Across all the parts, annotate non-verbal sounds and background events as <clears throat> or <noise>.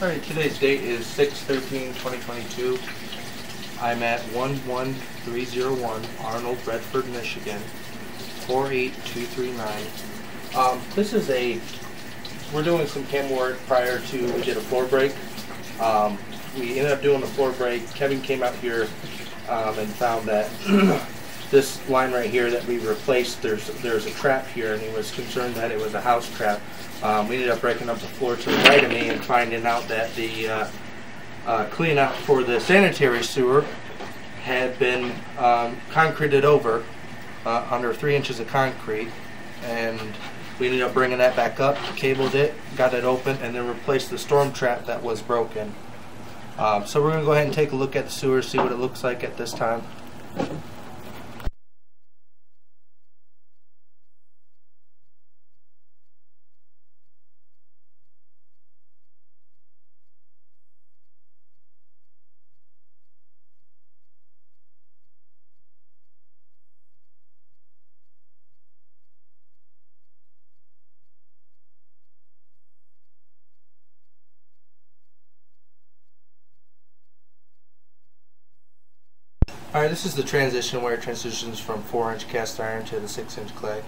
Alright, today's date is 6-13-2022. I'm at 11301 Arnold, Redford, Michigan, 48239. Um, this is a, we're doing some cam work prior to, we did a floor break. Um, we ended up doing the floor break. Kevin came out here um, and found that <clears throat> this line right here that we replaced, there's there's a trap here, and he was concerned that it was a house trap. Um, we ended up breaking up the floor to the right of me and finding out that the uh, uh, cleanup for the sanitary sewer had been um, concreted over uh, under three inches of concrete, and we ended up bringing that back up, cabled it, got it open, and then replaced the storm trap that was broken. Um, so we're going to go ahead and take a look at the sewer, see what it looks like at this time. Alright, this is the transition where it transitions from 4 inch cast iron to the 6 inch clay.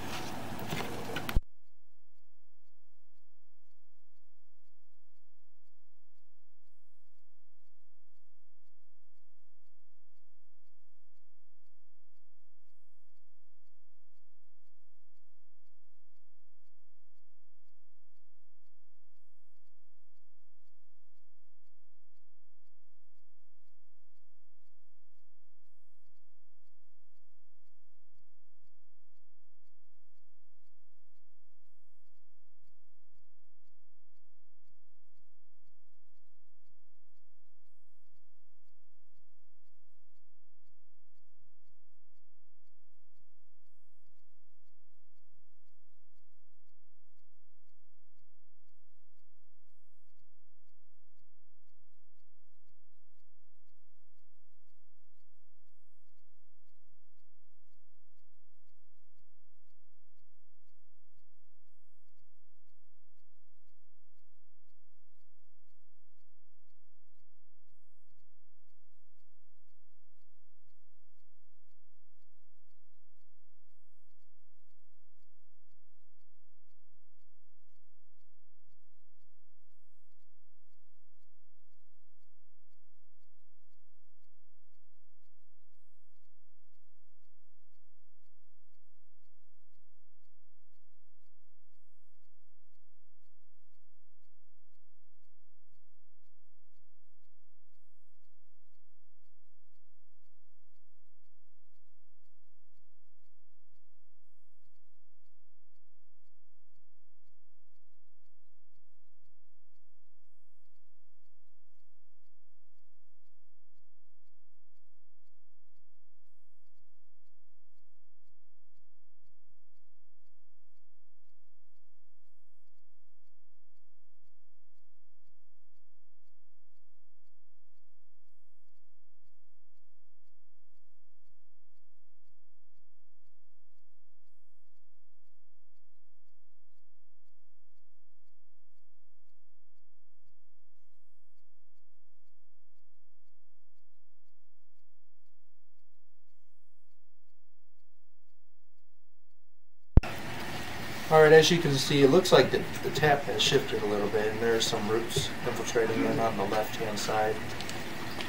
Alright, as you can see, it looks like the, the tap has shifted a little bit, and there's some roots infiltrating in on the left-hand side.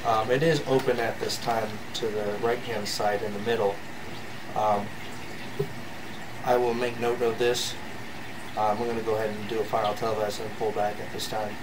Um, it is open at this time to the right-hand side in the middle. Um, I will make note of this. Um, we're going to go ahead and do a final televest and pull back at this time.